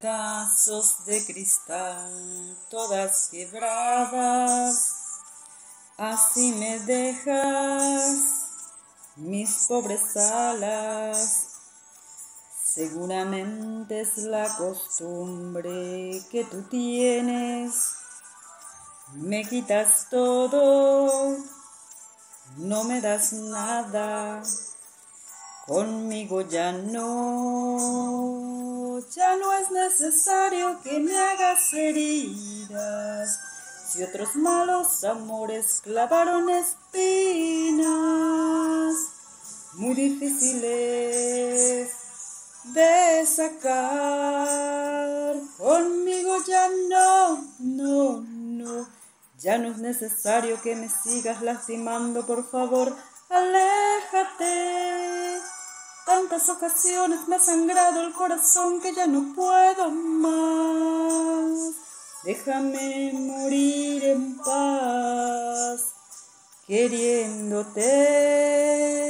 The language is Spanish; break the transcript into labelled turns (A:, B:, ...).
A: Tazos de cristal, todas quebradas, así me dejas mis pobres alas. Seguramente es la costumbre que tú tienes, me quitas todo, no me das nada, conmigo ya no ya no necesario que me hagas heridas. Si otros malos amores clavaron espinas, muy difíciles de sacar. Conmigo ya no, no, no. Ya no es necesario que me sigas lastimando, por favor, aléjate. Tantas ocasiones me ha sangrado el corazón que ya no puedo más. Déjame morir en paz, queriéndote.